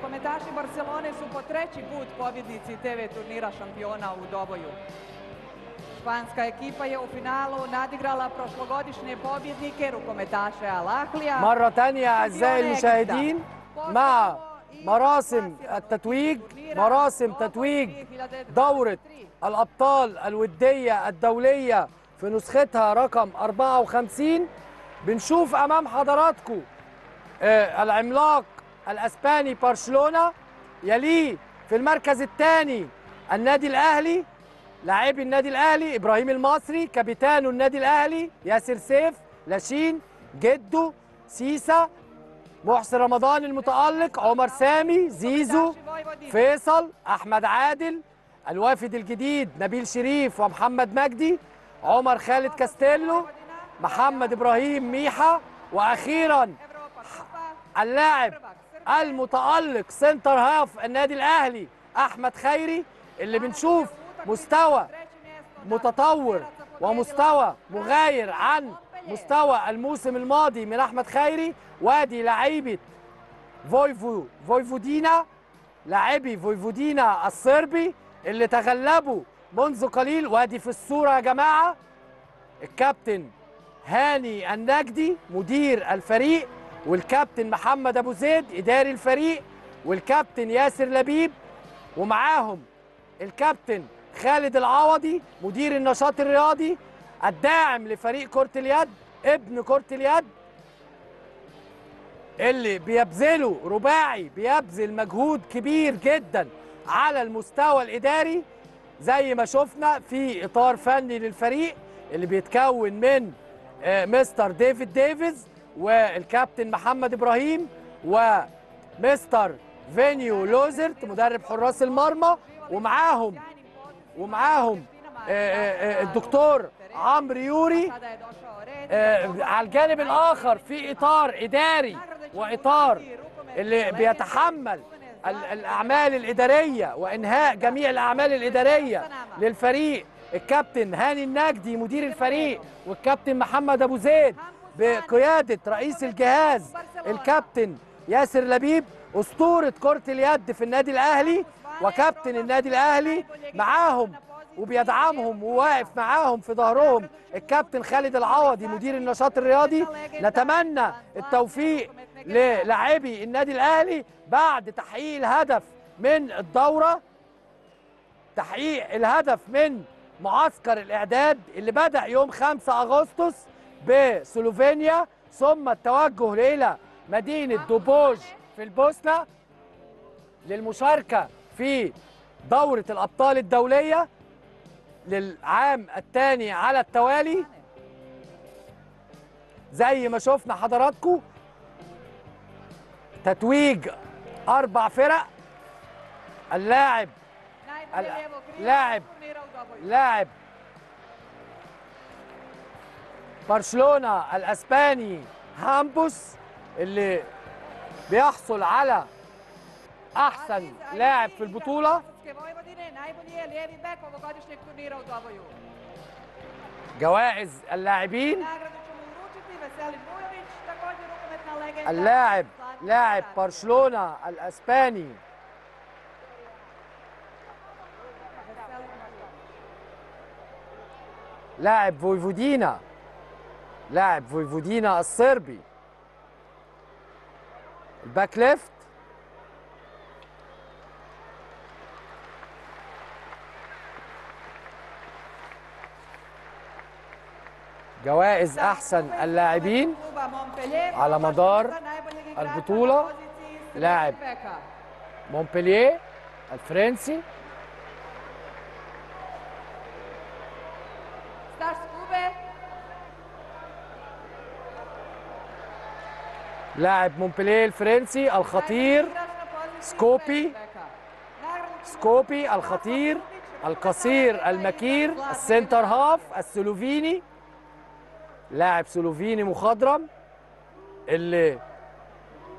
Rukometaši Barcelone su po treći put pobjednici TV turnira šampiona u Doboju. Španska ekipa je u finalu nadigrala prošlogodišnje pobjednike rukometaše Al-Ahlija. مرة تانية أعزائي المشاهدين مع مراسم التتويج مراسم تتويج دورة الأبطال الودية الدولية في نسختها رقم 54 بنشوف أمام حضراتكم آه، العملاق الأسباني برشلونة يليه في المركز الثاني النادي الأهلي لاعبي النادي الأهلي إبراهيم المصري كابيتان النادي الأهلي ياسر سيف لاشين جدو سيسا محسن رمضان المتألق عمر سامي زيزو فيصل أحمد عادل الوافد الجديد نبيل شريف ومحمد مجدي عمر خالد كاستيلو محمد إبراهيم ميحة وأخيرا اللاعب المتألق centre half النادي الأهلي أحمد خيري اللي بنشوف مستوى متطور ومستوى مغاير عن مستوى الموسم الماضي من أحمد خيري وادي لعيبة فويفو فويفودينا لاعبي فويفودينا الصربي اللي تغلبوا منذ قليل. وادي في الصورة يا جماعة الكابتن هاني النجدي مدير الفريق. والكابتن محمد أبو زيد إداري الفريق والكابتن ياسر لبيب ومعاهم الكابتن خالد العوضي مدير النشاط الرياضي الداعم لفريق كرة اليد ابن كرة اليد اللي بيبذلوا رباعي بيبذل مجهود كبير جدا على المستوى الإداري. زي ما شفنا في إطار فني للفريق اللي بيتكون من آه، مستر ديفيد ديفيز والكابتن محمد إبراهيم ومستر فينيو لوزرت مدرب حراس المرمى ومعاهم ومعاهم آه، آه، آه، الدكتور عمرو يوري على الجانب الآخر في إطار إداري وإطار اللي بيتحمل ال- الأعمال الإدارية وإنهاء جميع الأعمال الإدارية للفريق الكابتن هاني النجدي مدير الفريق والكابتن محمد أبو زيد. بقياده رئيس الجهاز الكابتن ياسر لبيب أسطورة كرة اليد في النادي الأهلي وكابتن النادي الأهلي معاهم وبيدعمهم وواقف معاهم في ظهرهم الكابتن خالد العوضي مدير النشاط الرياضي. نتمنى التوفيق للاعبي النادي الأهلي بعد تحقيق الهدف من الدورة تحقيق الهدف من معسكر الإعداد اللي بدأ يوم 5 أغسطس. بسلوفينيا ثم التوجه إلى مدينة دوبوج في البوسنة للمشاركة في دورة الأبطال الدولية للعام الثاني على التوالي. زي ما شفنا حضراتكم تتويج أربع فرق. اللاعب لاعب لاعب برشلونة الأسباني هامبوس اللي بيحصل على أحسن لاعب في البطولة. جوائز اللاعبين. اللاعب لاعب برشلونة الأسباني. لاعب فويفودينا. لاعب فويفودينا الصربي. ال back left. جوائز أحسن اللاعبين على مدار البطولة. لاعب مونبلييه الفرنسي. لاعب مونبلييه الفرنسي الخطير سكوبي سكوبي الخطير القصير المكير ال centre half السلوفيني. لاعب سلوفيني مخضرم اللي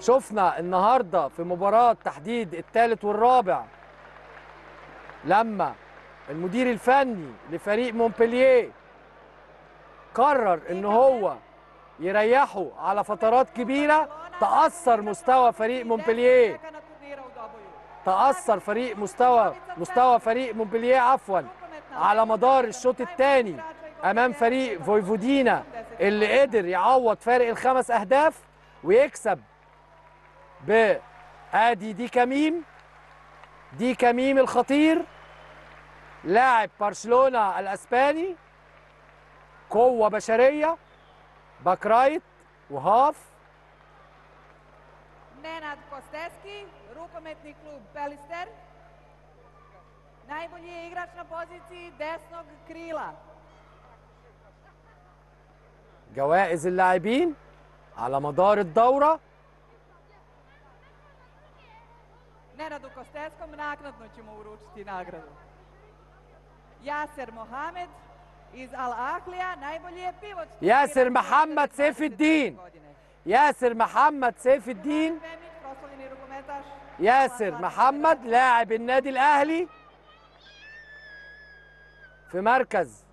شفنا النهارده في مباراة تحديد الثالث والرابع لما المدير الفني لفريق مونبلييه قرر إن هو يريحه على فترات كبيرة. تأثر مستوى فريق مونبلييه. تأثر فريق مستوى مستوى فريق مونبلييه عفوا على مدار الشوط الثاني أمام فريق فويفودينا اللي قدر يعوض فارق الخمس أهداف ويكسب بادي دي كميم. دي كميم الخطير لاعب برشلونة الأسباني قوة بشرية. back right و half Nenad Kosteski, rukometni klub Pelister. Najbolji je igrač na poziciji desnog krila. جوائز اللاعبين على مدار الدوره Nenadu Kosteskom naknadno ćemo uručiti nagradu. Jaser Mohamed iz Al Ahlija, najbolji je pivot. Jaser Mohamed. ياسر محمد سيف الدين. ياسر محمد لاعب النادي الأهلي في مركز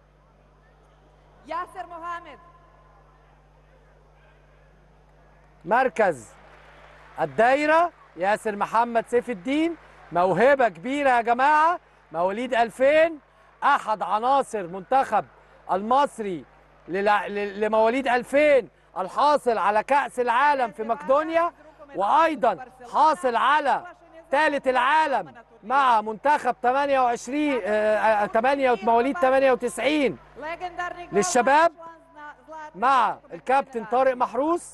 Jaser Mohamed. مركز الدايرة ياسر محمد سيف الدين موهبة كبيرة يا جماعة مواليد 2000 أحد عناصر منتخب المصري لمواليد 2000 الحاصل على كأس العالم في مقدونيا وأيضا حاصل على ثالث العالم مع منتخب 28 آه، آه، 8 مواليد 98 Legendarni gol للشباب مع الكابتن. طارق محروس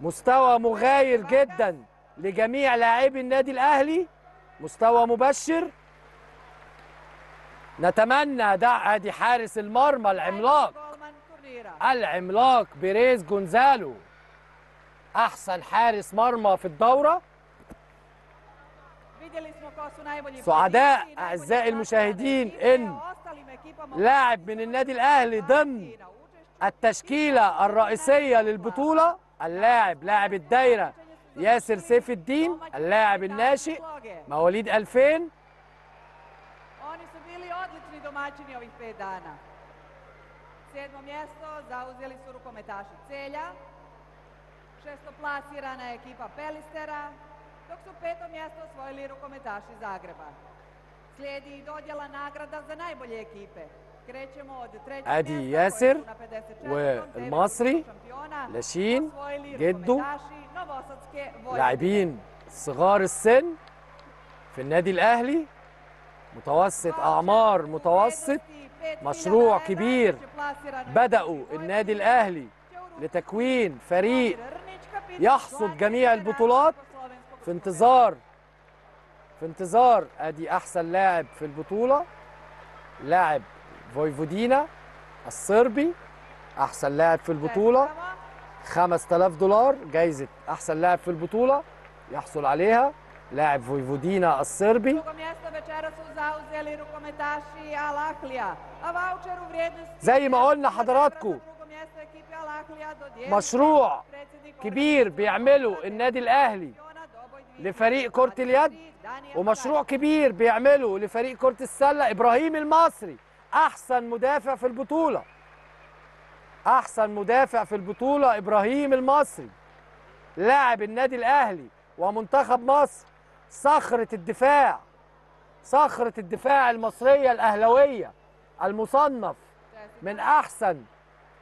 مستوى مغاير جدا لجميع لاعبي النادي الأهلي مستوى مبشر نتمنى ده ادي حارس المرمى العملاق. العملاق بيريز جونزالو. أحسن حارس مرمى في الدورة. سعداء plasirane المشاهدين ekipama لاعب من النادي الأهلي ضمن التشكيلة الرئيسية للبطولة اللاعب لاعب الدايرة ياسر سيف الدين اللاعب الناشئ مواليد 2000 domaćini ovih pet dana. Sedmo mjesto zauzeli su rukometaši Celja, šesto plasirana je ekipa Pelistera, dok su peto mjesto osvojili rukometaši Zagreba. Slijedi i dodjela nagrada za najbolje ekipe. Krećemo od trećeg أدي ياسر koji su na 54. والمصري لاشين Vojvodine. لاعبين صغار السن في النادي الأهلي متوسط أعمار متوسط مشروع كبير. بدأوا النادي الأهلي لتكوين فريق يحصد جميع البطولات في انتظار في انتظار أدي أحسن لاعب في البطولة لاعب فويفودينا الصربي أحسن لاعب في البطولة 5000 دولار جايزة أحسن لاعب في البطولة يحصل عليها. لاعب فويفودينا الصربي. زي ما قلنا حضراتكم مشروع كبير بيعمله النادي الاهلي لفريق كرة اليد ومشروع كبير بيعمله لفريق كرة السلة إبراهيم المصري أحسن مدافع في البطولة أحسن مدافع في البطولة إبراهيم المصري لاعب النادي الأهلي ومنتخب مصر. صخرة الدفاع صخرة الدفاع المصرية الأهلوية المصنف من أحسن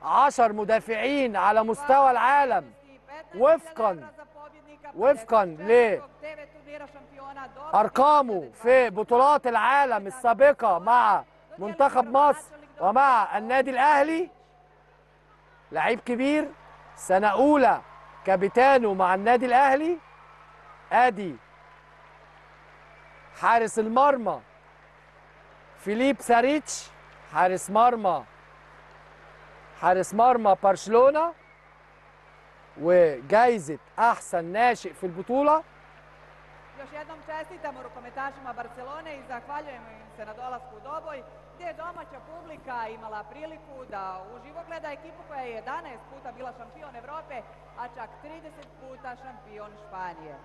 عشر مدافعين على مستوى العالم. وفقاً- وفقاً ل- أرقامه في بطولات العالم السابقة مع منتخب مصر ومع النادي الأهلي. لعيب كبير سنة أولى كابيتانو مع النادي الأهلي أدي حارس المرمى فيليب ساريتش حارس مرمى حارس مرمى برشلونة وجايزة أحسن ناشئ في البطولة Još jednom čestitamo rukometašima Barcelone i zahvaljujemo im se na dolasku u Doboj, gdje je domaća publika imala priliku da uživo gleda ekipu koja je 11 puta bila šampion Evrope, a čak 30 puta šampion Španije.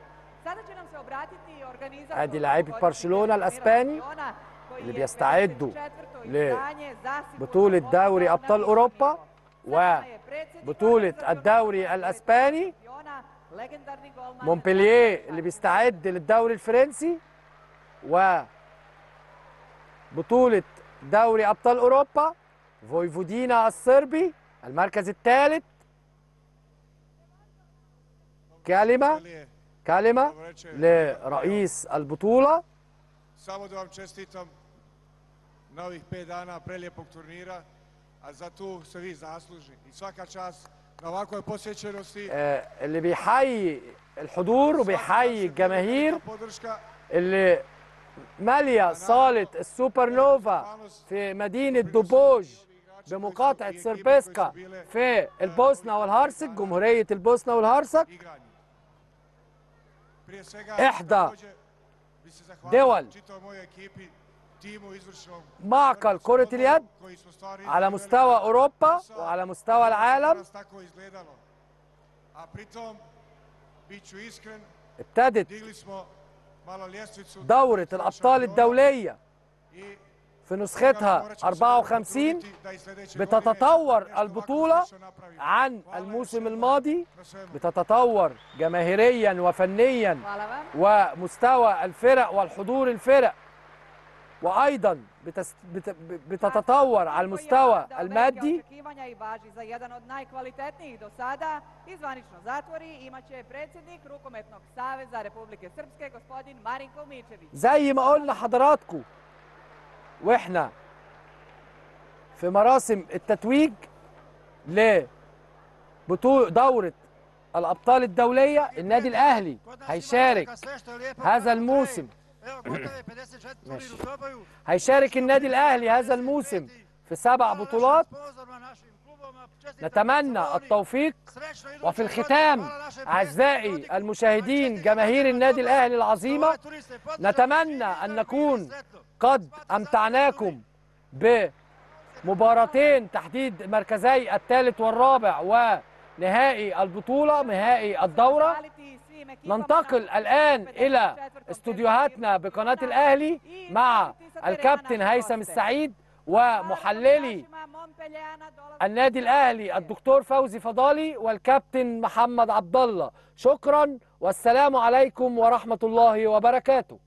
ادي će برشلونه الاسباني اللي بيستعدوا لبطولة دوري أبطال أوروبا وبطولة الدوري الأسباني مونبلييه اللي بيستعد للدوري الفرنسي و بطولة دوري أبطال أوروبا فويفودينا الصربي المركز الثالث كلمة كلمة. لرئيس البطولة Samo da vam čestitam na ovih pet dana prelijepog turnira, a za tu ste vi zaslužni. I svaka čast na ovakvoj posjećenosti. اللي بيحيي الحضور وبيحيي الجماهير. اللي مالية صالة السوبر نوفا في مدينة دوبوج بمقاطعة سربسكا في البوسنة والهرسك جمهورية البوسنة والهرسك إحدى دول معقل كرة اليد على مستوى أوروبا وعلى مستوى العالم. ابتدت دورة الأبطال الدولية في نسختها 54 بتتطور البطولة عن الموسم الماضي بتتطور جماهيريا وفنيا ومستوى الفرق والحضور الفرق. وأيضا بتتطور على المستوى المادي. زي ما قلنا حضراتكم وإحنا في مراسم التتويج لبطولة دورة الأبطال الدولية النادي الأهلي هيشارك هذا الموسم. هيشارك النادي الأهلي هذا الموسم في سبع بطولات نتمنى التوفيق وفي الختام أعزائي المشاهدين جماهير النادي الأهلي العظيمة نتمنى أن نكون قد أمتعناكم بمباراتين تحديد مركزي الثالث والرابع ونهائي البطولة نهائي الدورة. ننتقل الآن إلى استوديوهاتنا بقناة الأهلي مع الكابتن هيثم السعيد. ومحللي النادي الأهلي الدكتور فوزي فضالي والكابتن محمد عبد الله. شكرا والسلام عليكم ورحمة الله وبركاته.